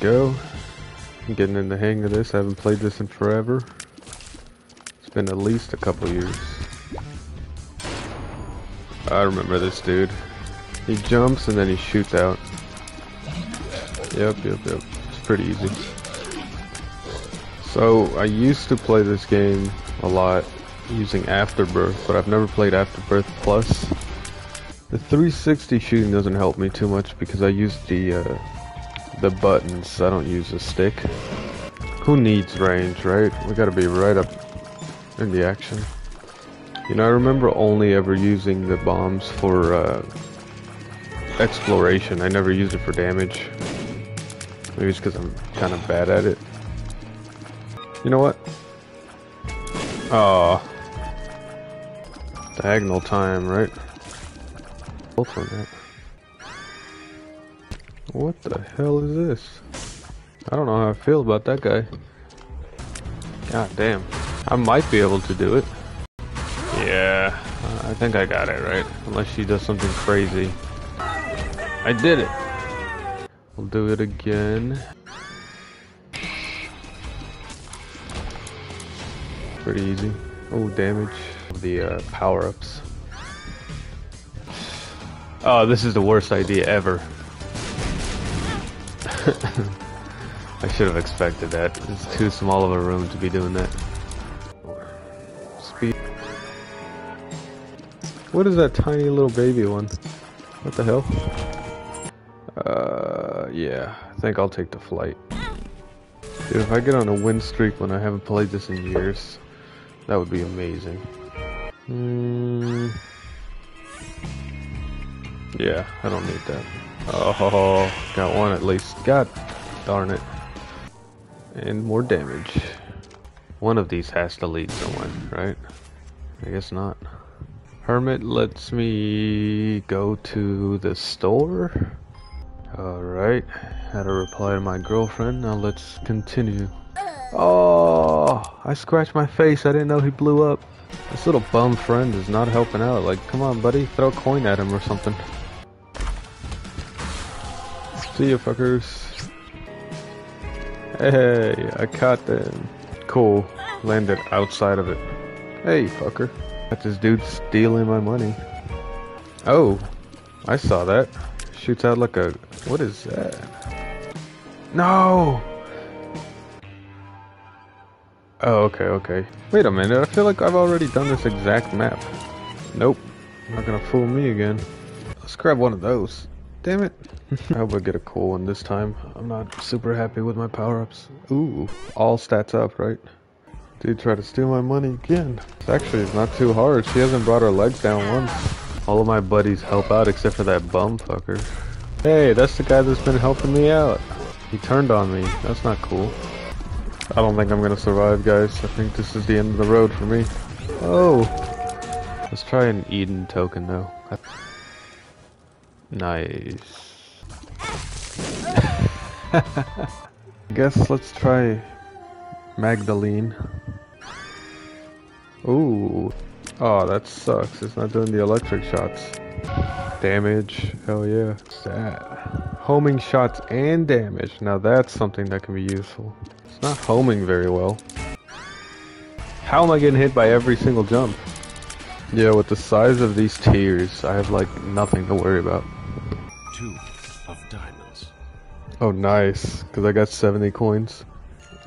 Go. I'm getting in the hang of this. I haven't played this in forever. It's been at least a couple years. I remember this dude. He jumps and then he shoots out. Yep, yep, yep. It's pretty easy. So, I used to play this game a lot using Afterbirth, but I've never played Afterbirth Plus. The 360 shooting doesn't help me too much because I use the uh, the buttons. I don't use a stick. Who needs range, right? We gotta be right up in the action. You know, I remember only ever using the bombs for uh, exploration. I never used it for damage. Maybe it's because I'm kind of bad at it. You know what? Oh. Diagonal time, right? Both on that. What the hell is this? I don't know how I feel about that guy. God damn. I might be able to do it. Yeah, I think I got it right. Unless she does something crazy. I did it! We'll do it again. Pretty easy. Oh, damage. The uh, power-ups. Oh, this is the worst idea ever. I should have expected that. It's too small of a room to be doing that. Speed. What is that tiny little baby one? What the hell? Uh, yeah. I think I'll take the flight. Dude, if I get on a win streak when I haven't played this in years, that would be amazing. Hmm. Yeah, I don't need that. Oh, got one at least. God darn it. And more damage. One of these has to lead somewhere, right? I guess not. Hermit lets me go to the store. Alright, had to reply to my girlfriend. Now let's continue. Oh, I scratched my face. I didn't know he blew up. This little bum friend is not helping out. Like, come on, buddy. Throw a coin at him or something. See you fuckers. Hey, I caught them. Cool. Landed outside of it. Hey, fucker. Got this dude stealing my money. Oh, I saw that. Shoots out like a... What is that? No! Oh, okay, okay. Wait a minute, I feel like I've already done this exact map. Nope. Not gonna fool me again. Let's grab one of those. Damn it. I hope I get a cool one this time. I'm not super happy with my power-ups. Ooh, all stats up, right? Dude tried to steal my money again. It's actually not too hard. She hasn't brought her legs down once. All of my buddies help out except for that bum fucker. Hey, that's the guy that's been helping me out. He turned on me. That's not cool. I don't think I'm gonna survive, guys. I think this is the end of the road for me. Oh! Let's try an Eden token, though. Nice. I Guess let's try Magdalene. Ooh. Oh, that sucks. It's not doing the electric shots. Damage. Hell yeah. What's that? Homing shots and damage. Now that's something that can be useful. It's not homing very well. How am I getting hit by every single jump? Yeah, with the size of these tears, I have like nothing to worry about. Two of diamonds. Oh, nice. Because I got 70 coins.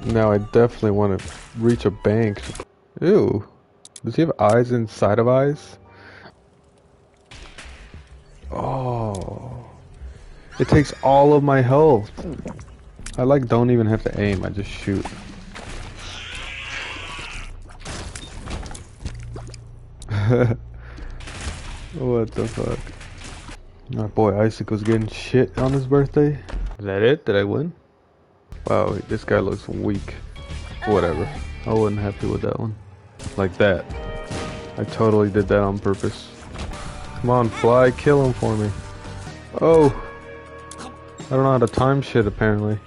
Now I definitely want to reach a bank. Ew. Does he have eyes inside of eyes? Oh. It takes all of my health. I like don't even have to aim, I just shoot. what the fuck? My boy Icicle's getting shit on his birthday. Is that it? Did I win? Wow, this guy looks weak. Whatever. I wasn't happy with that one. Like that. I totally did that on purpose. Come on, fly, kill him for me. Oh! I don't know how to time shit apparently.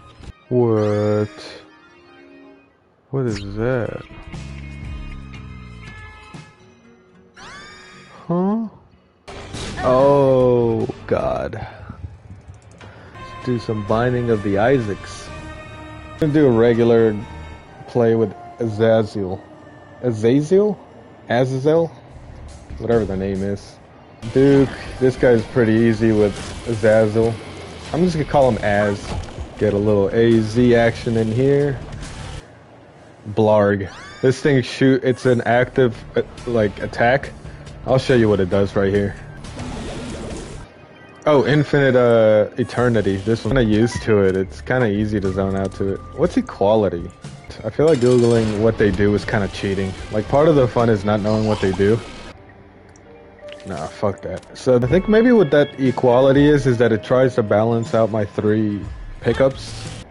What? What is that? Huh? Oh, God. Let's do some binding of the Isaacs. I'm gonna do a regular play with Azazel. Azazel? Azazel? Whatever the name is. Duke, this guy's pretty easy with Azazel. I'm just gonna call him Az. Get a little AZ action in here. Blarg. This thing shoot, it's an active, uh, like, attack. I'll show you what it does right here. Oh, Infinite uh, Eternity. This one's kind of used to it. It's kind of easy to zone out to it. What's Equality? I feel like Googling what they do is kind of cheating. Like, part of the fun is not knowing what they do. Nah, fuck that. So I think maybe what that equality is, is that it tries to balance out my three pickups.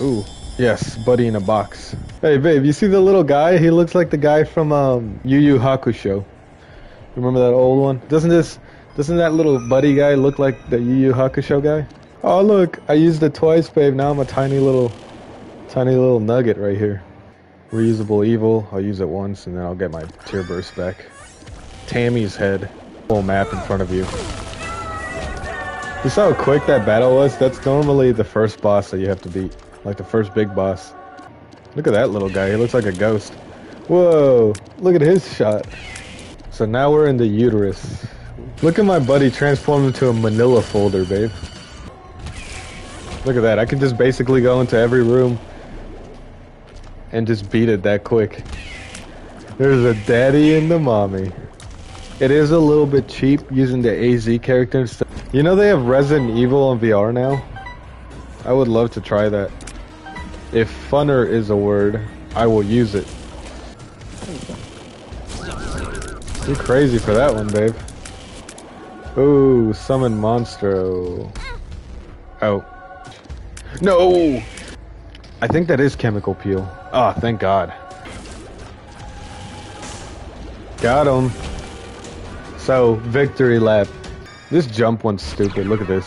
Ooh, yes, buddy in a box. Hey, babe, you see the little guy? He looks like the guy from um, Yu Yu Hakusho. Remember that old one? Doesn't this, doesn't that little buddy guy look like the Yu Yu Hakusho guy? Oh, look, I used it twice, babe. Now I'm a tiny little, tiny little nugget right here. Reusable evil. I'll use it once and then I'll get my tear burst back. Tammy's head. Full map in front of you. You saw how quick that battle was? That's normally the first boss that you have to beat. Like the first big boss. Look at that little guy. He looks like a ghost. Whoa. Look at his shot. So now we're in the uterus. Look at my buddy transform into a manila folder, babe. Look at that. I can just basically go into every room and just beat it that quick. There's a daddy and the mommy. It is a little bit cheap using the AZ character. You know they have Resident Evil on VR now? I would love to try that. If funner is a word, I will use it. You're crazy for that one, babe. Ooh, summon Monstro. Oh. No! I think that is chemical peel. Ah, oh, thank God. Got him. So, victory lap. This jump one's stupid. Look at this.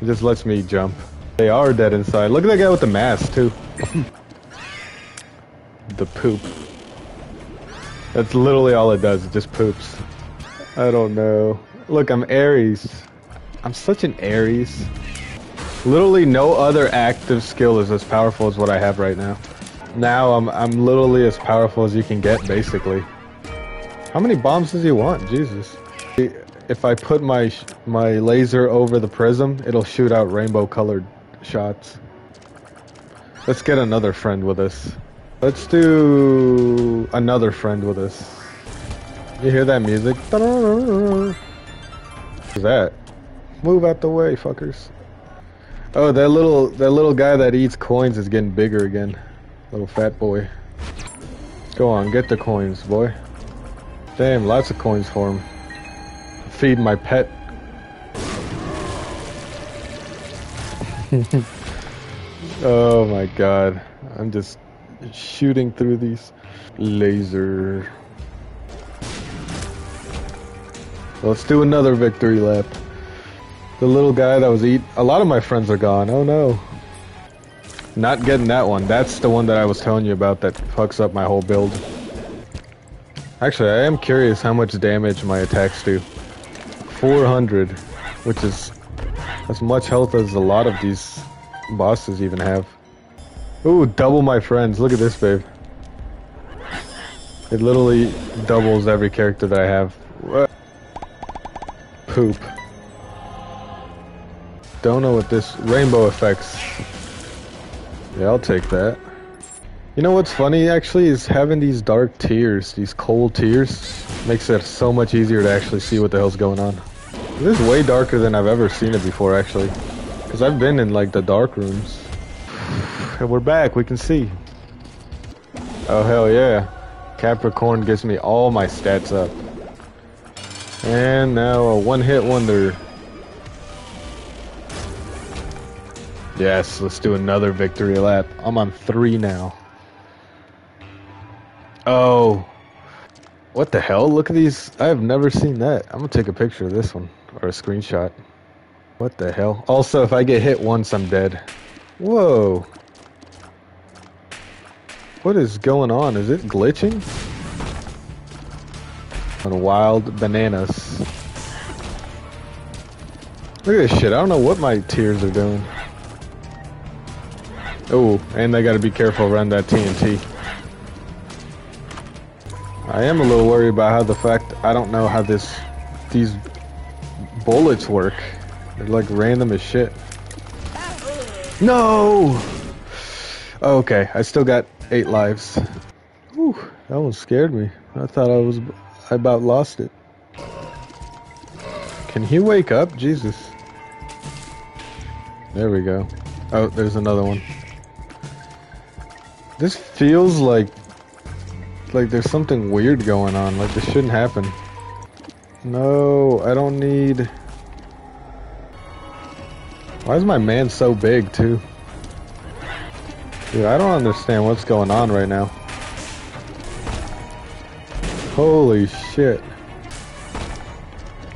It just lets me jump. They are dead inside. Look at that guy with the mask, too. the poop. That's literally all it does. It just poops. I don't know. Look, I'm Aries. I'm such an Aries. Literally no other active skill is as powerful as what I have right now. Now I'm I'm literally as powerful as you can get, basically. How many bombs does he want? Jesus. If I put my my laser over the prism, it'll shoot out rainbow colored shots. Let's get another friend with us. Let's do another friend with us. You hear that music? What's that? Move out the way, fuckers. Oh, that little that little guy that eats coins is getting bigger again. Little fat boy. Go on, get the coins, boy. Damn, lots of coins for him. Feed my pet. oh my god. I'm just shooting through these. Laser. Let's do another victory lap. The little guy that was eat. A lot of my friends are gone. Oh no. Not getting that one. That's the one that I was telling you about that fucks up my whole build. Actually, I am curious how much damage my attacks do. 400, which is as much health as a lot of these bosses even have. Ooh, double my friends. Look at this, babe. It literally doubles every character that I have. Poop. Don't know what this rainbow effects. Yeah, I'll take that. You know what's funny actually is having these dark tears, these cold tears, makes it so much easier to actually see what the hell's going on. This is way darker than I've ever seen it before actually. Because I've been in like the dark rooms. And we're back, we can see. Oh hell yeah. Capricorn gives me all my stats up. And now a one hit wonder. Yes, let's do another victory lap. I'm on three now. Oh. What the hell? Look at these. I have never seen that. I'm gonna take a picture of this one. Or a screenshot. What the hell? Also, if I get hit once, I'm dead. Whoa. What is going on? Is it glitching? On wild bananas. Look at this shit. I don't know what my tears are doing. Oh, and I gotta be careful around that TNT. I am a little worried about how the fact I don't know how this these bullets work. They're like random as shit. No! Okay, I still got eight lives. Whew, that one scared me. I thought I was I about lost it. Can he wake up? Jesus. There we go. Oh, there's another one. This feels like like there's something weird going on. Like this shouldn't happen. No, I don't need. Why is my man so big too? Dude, I don't understand what's going on right now. Holy shit.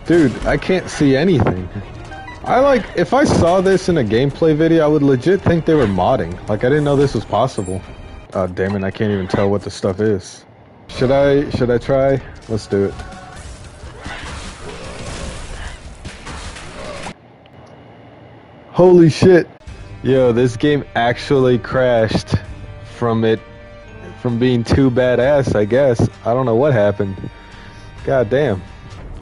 Dude, I can't see anything. I like, if I saw this in a gameplay video, I would legit think they were modding. Like, I didn't know this was possible. Oh, damn it, I can't even tell what the stuff is. Should I, should I try? Let's do it. Holy shit. Yo, this game actually crashed from it, from being too badass, I guess. I don't know what happened. God damn.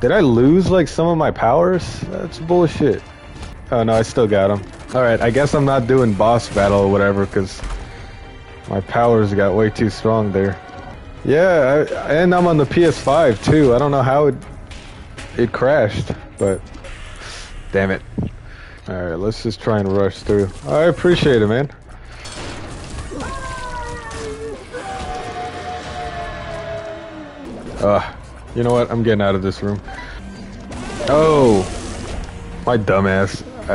Did I lose, like, some of my powers? That's bullshit. Oh, no, I still got them. Alright, I guess I'm not doing boss battle or whatever, because my powers got way too strong there. Yeah, I, and I'm on the PS5, too. I don't know how it, it crashed, but... Damn it. Alright, let's just try and rush through. I appreciate it, man. Uh, you know what? I'm getting out of this room. Oh! My dumbass. I...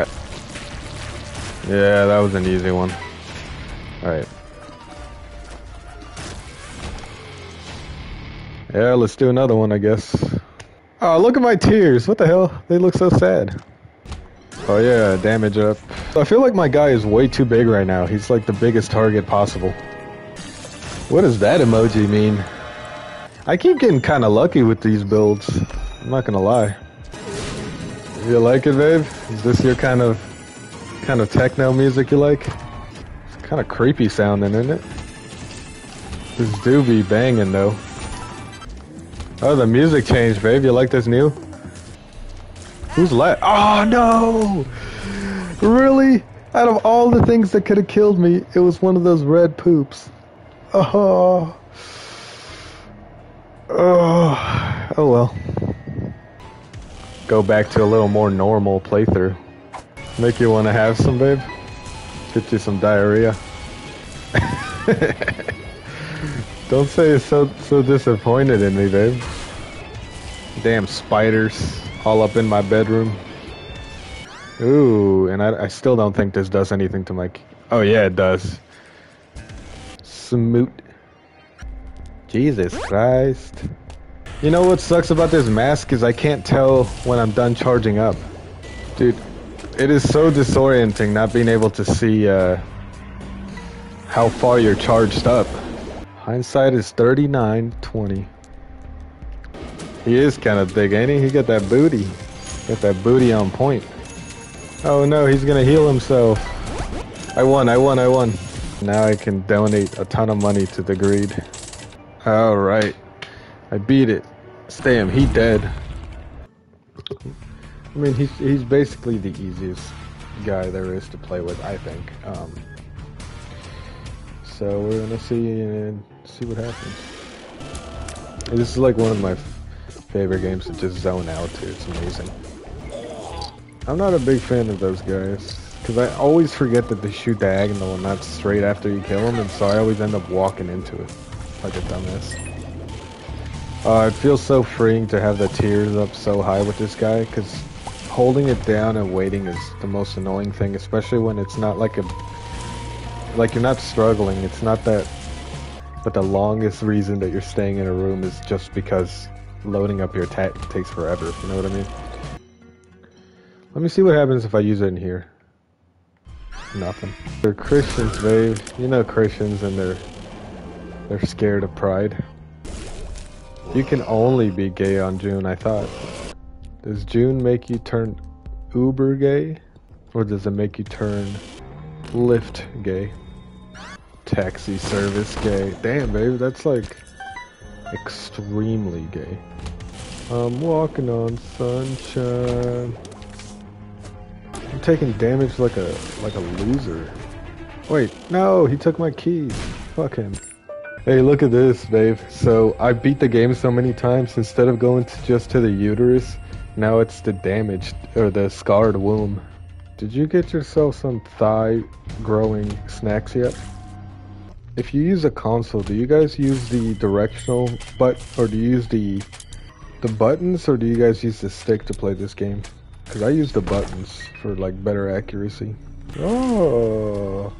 Yeah, that was an easy one. Alright. Yeah, let's do another one, I guess. Oh, look at my tears. What the hell? They look so sad. Oh yeah, damage up. I feel like my guy is way too big right now. He's like the biggest target possible. What does that emoji mean? I keep getting kind of lucky with these builds. I'm not gonna lie. You like it, babe? Is this your kind of kind of techno music you like? It's kind of creepy sounding, isn't it? This do be banging though. Oh, the music changed, babe. You like this new? Who's left? Oh no! Really? Out of all the things that could have killed me, it was one of those red poops. Oh. Oh. Oh well. Go back to a little more normal playthrough. Make you want to have some, babe? Get you some diarrhea. Don't say you're so so disappointed in me, babe. Damn spiders all up in my bedroom. Ooh, and I, I still don't think this does anything to my... Oh yeah, it does. Smoot. Jesus Christ. You know what sucks about this mask is I can't tell when I'm done charging up. Dude, it is so disorienting not being able to see uh, how far you're charged up. Hindsight is 39, 20. He is kind of big, ain't he? He got that booty. Got that booty on point. Oh no, he's gonna heal himself. I won, I won, I won. Now I can donate a ton of money to the greed. Alright. I beat it. Stay him, he dead. I mean, he's, he's basically the easiest guy there is to play with, I think. Um, so we're gonna see and see what happens. This is like one of my favorite games to just zone out to. It's amazing. I'm not a big fan of those guys because I always forget that they shoot diagonal and not straight after you kill them, and so I always end up walking into it like a dumbass. Uh, it feels so freeing to have the tears up so high with this guy because holding it down and waiting is the most annoying thing, especially when it's not like a like you're not struggling. It's not that, but the longest reason that you're staying in a room is just because loading up your tech takes forever. You know what I mean? Let me see what happens if I use it in here. Nothing. They're Christians, babe. You know Christians and they're they're scared of pride. You can only be gay on June, I thought. Does June make you turn uber gay? Or does it make you turn Lyft gay? taxi service gay. Damn, baby, that's like extremely gay. I'm walking on sunshine. I'm taking damage like a like a loser. Wait, no, he took my keys. Fuck him. Hey, look at this, babe. So I beat the game so many times. Instead of going to just to the uterus, now it's the damaged or the scarred womb. Did you get yourself some thigh growing snacks yet? If you use a console, do you guys use the directional but or do you use the the buttons or do you guys use the stick to play this game? Cuz I use the buttons for like better accuracy. Oh.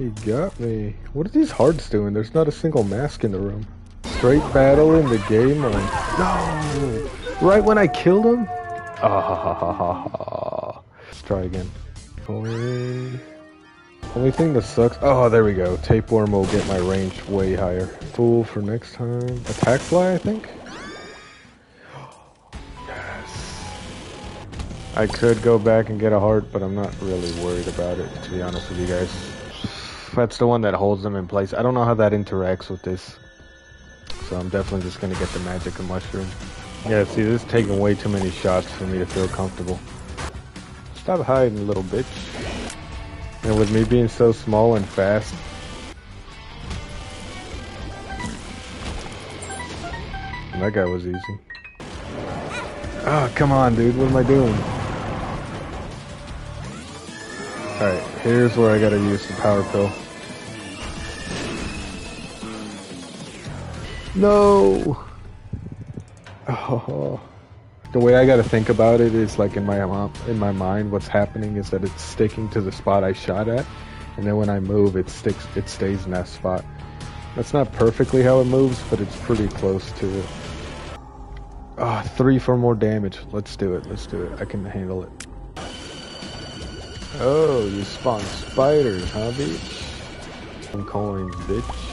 He got me. What are these hearts doing? There's not a single mask in the room. Straight battle in the game on... No! Right when I killed him? Ah, Let's try again. Only... Only thing that sucks... Oh, there we go. Tapeworm will get my range way higher. Fool for next time. Attack fly, I think? Yes. I could go back and get a heart, but I'm not really worried about it, to be honest with you guys. That's the one that holds them in place. I don't know how that interacts with this. So I'm definitely just going to get the magic of mushroom. Yeah, see, this is taking way too many shots for me to feel comfortable. Stop hiding, little bitch. And with me being so small and fast. That guy was easy. Oh, come on, dude. What am I doing? Alright, here's where I gotta use the power pill. No! Oh. The way I gotta think about it is like in my in my mind, what's happening is that it's sticking to the spot I shot at, and then when I move, it sticks, it stays in that spot. That's not perfectly how it moves, but it's pretty close to it. Ah, oh, three for more damage. Let's do it. Let's do it. I can handle it. Oh, you spawn spiders, huh, bitch? Some coins, bitch.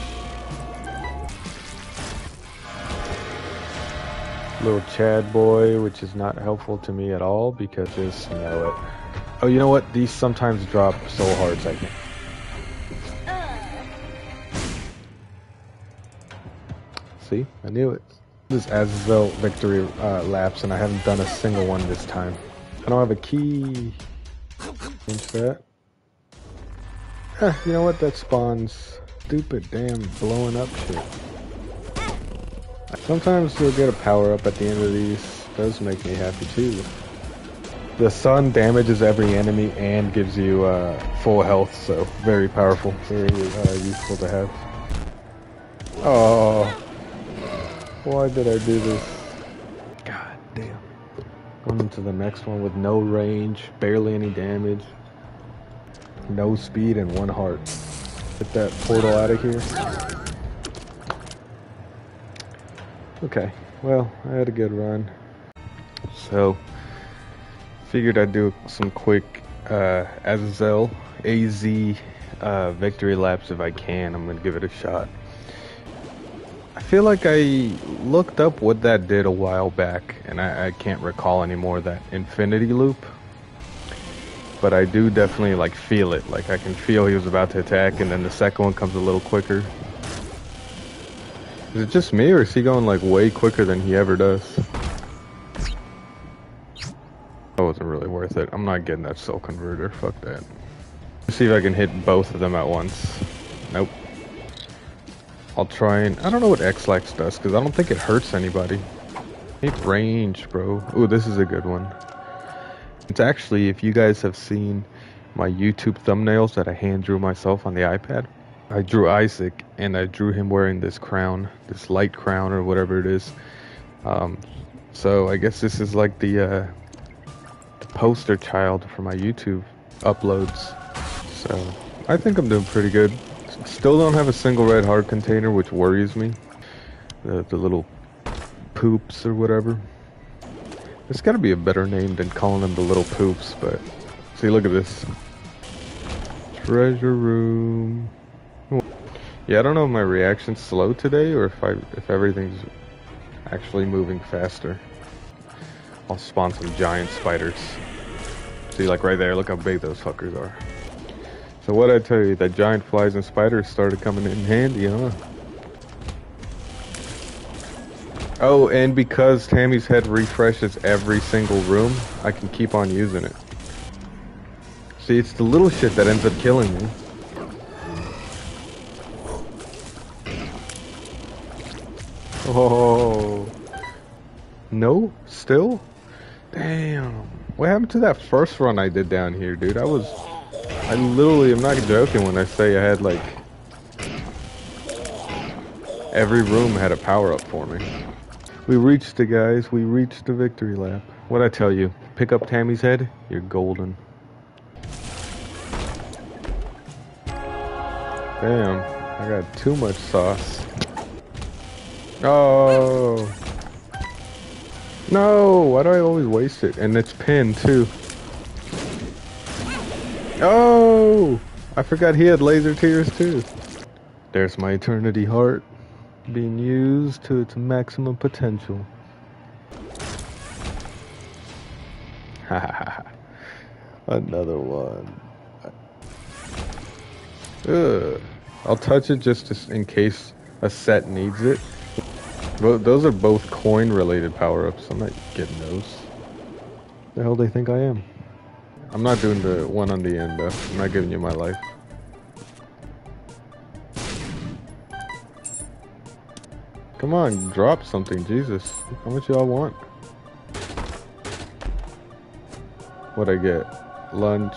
Little Chad boy, which is not helpful to me at all because just know it. Oh, you know what? These sometimes drop soul hearts, I think. See? I knew it. This is Azazel victory uh, laps, and I haven't done a single one this time. I don't have a key. Change that. You know what? That spawns stupid damn blowing up shit. Sometimes you'll get a power up at the end of these. Does make me happy too. The sun damages every enemy and gives you uh, full health, so very powerful, very uh, useful to have. Oh, why did I do this? God damn. Going into the next one with no range, barely any damage, no speed, and one heart. Get that portal out of here. Okay, well, I had a good run. So, figured I'd do some quick uh, Azazel AZ uh, victory laps if I can. I'm gonna give it a shot. I feel like I looked up what that did a while back, and I, I can't recall anymore that infinity loop. But I do definitely like feel it. Like I can feel he was about to attack, and then the second one comes a little quicker. Is it just me, or is he going like way quicker than he ever does? That wasn't really worth it. I'm not getting that soul converter. Fuck that. Let's see if I can hit both of them at once. Nope. I'll try and... I don't know what Ex-Lax does, because I don't think it hurts anybody. Hit range, bro. Ooh, this is a good one. It's actually, if you guys have seen my YouTube thumbnails that I hand drew myself on the iPad, I drew Isaac, and I drew him wearing this crown, this light crown or whatever it is. Um, so I guess this is like the, uh, the poster child for my YouTube uploads. So I think I'm doing pretty good. Still don't have a single red heart container, which worries me. The, the little poops or whatever. There's got to be a better name than calling them the little poops, but... See, look at this. Treasure room. Yeah, I don't know if my reaction's slow today or if I if everything's actually moving faster. I'll spawn some giant spiders. See, like right there, look how big those fuckers are. So what I tell you, that giant flies and spiders started coming in handy, huh? Oh, and because Tammy's head refreshes every single room, I can keep on using it. See, it's the little shit that ends up killing me. Oh. No? Still? Damn. What happened to that first run I did down here, dude? I was... I literally am not joking when I say I had, like... Every room had a power-up for me. We reached it, guys. We reached the victory lap. What'd I tell you, pick up Tammy's head, you're golden. Damn, I got too much sauce. Oh. No, why do I always waste it? And it's pinned too. Oh, I forgot he had laser tears too. There's my eternity heart being used to its maximum potential. Another one. Ugh. I'll touch it just to, in case a set needs it. But those are both coin related power-ups. I'm not getting those. The hell they think I am? I'm not doing the one on the end though. I'm not giving you my life. Come on, drop something, Jesus. How much y'all want? What I get? Lunch.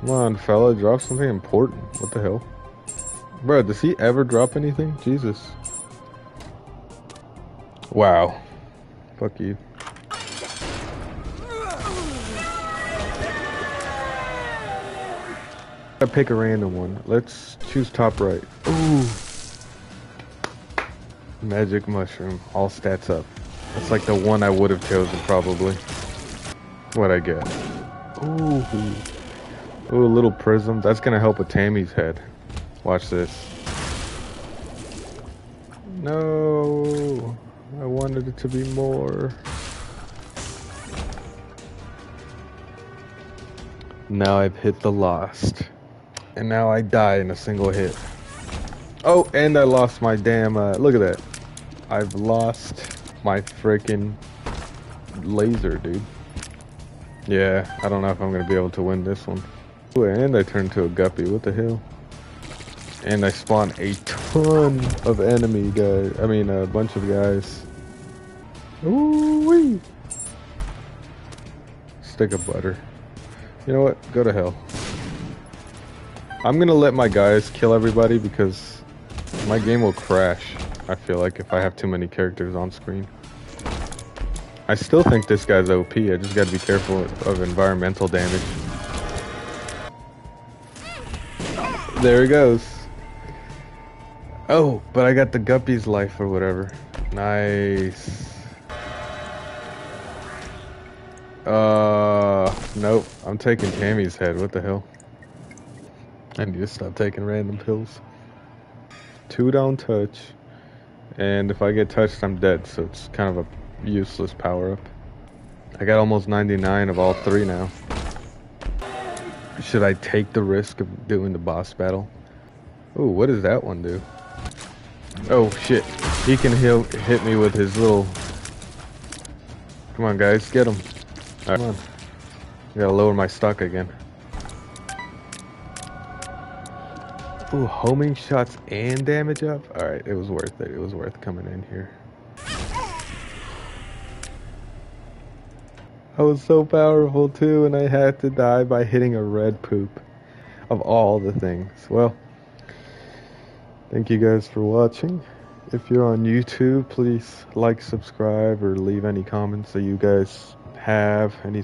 Come on, fella, drop something important. What the hell? Bro, does he ever drop anything? Jesus. Wow. Fuck you. I pick a random one. Let's choose top right. Ooh. Magic mushroom. All stats up. That's like the one I would have chosen probably. What I get? Ooh. Ooh, a little prism. That's gonna help with Tammy's head. Watch this. No. I wanted it to be more. Now I've hit the lost. And now I die in a single hit. Oh, and I lost my damn, uh, look at that. I've lost my freaking laser, dude. Yeah, I don't know if I'm gonna be able to win this one. Ooh, and I turned to a guppy, what the hell? And I spawn a ton of enemy guys, I mean a bunch of guys. Ooh wee! Stick of butter. You know what? Go to hell. I'm gonna let my guys kill everybody because my game will crash. I feel like if I have too many characters on screen. I still think this guy's OP. I just gotta be careful of environmental damage. There he goes. Oh, but I got the guppy's life or whatever. Nice. Uh, nope. I'm taking Tammy's head. What the hell? I need to stop taking random pills. Two don't touch. And if I get touched, I'm dead. So it's kind of a useless power up. I got almost 99 of all three now. Should I take the risk of doing the boss battle? Oh, what does that one do? Oh shit. He can heal, hit me with his little... Come on guys, get him. Come on. I gotta lower my stock again. Ooh, homing shots and damage up? Alright, it was worth it. It was worth coming in here. I was so powerful too, and I had to die by hitting a red poop. Of all the things. Well, Thank you guys for watching. If you're on YouTube, please like, subscribe, or leave any comments that you guys have, any